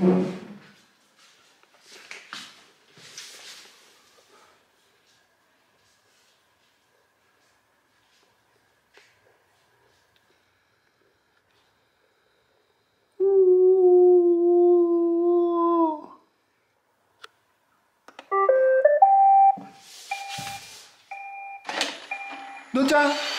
Doncha. Doncha.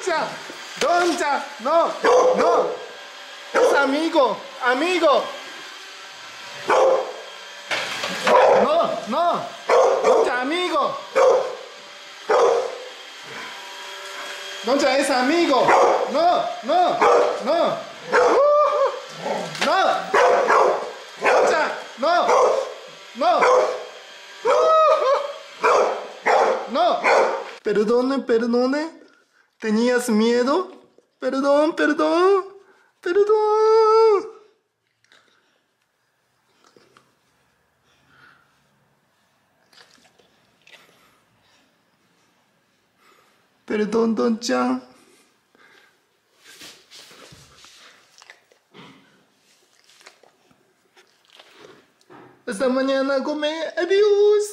Doncha. Doncha. No. No. Es amigo. Amigo. No. No. Doncha, amigo. Doncha es amigo. No, no, no. No. Doncha, no. No. No. Perdone, perdone. ¿Tenías miedo? Perdón, perdón. Perdón. Perdón, Doncha. Hasta mañana, come. Adiós.